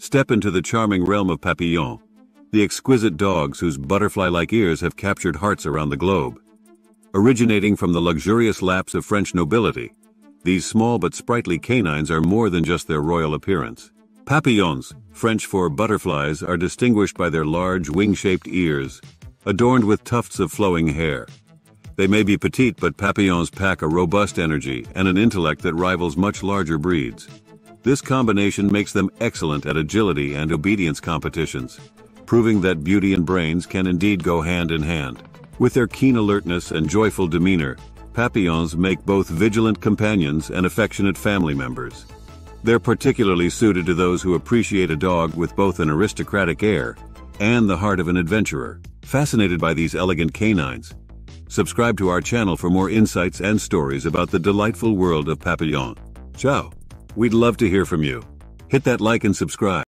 Step into the charming realm of Papillon, the exquisite dogs whose butterfly-like ears have captured hearts around the globe. Originating from the luxurious laps of French nobility, these small but sprightly canines are more than just their royal appearance. Papillons, French for butterflies, are distinguished by their large wing-shaped ears, adorned with tufts of flowing hair. They may be petite but papillons pack a robust energy and an intellect that rivals much larger breeds. This combination makes them excellent at agility and obedience competitions, proving that beauty and brains can indeed go hand in hand. With their keen alertness and joyful demeanor, Papillons make both vigilant companions and affectionate family members. They're particularly suited to those who appreciate a dog with both an aristocratic air and the heart of an adventurer. Fascinated by these elegant canines, Subscribe to our channel for more insights and stories about the delightful world of Papillon. Ciao. We'd love to hear from you. Hit that like and subscribe.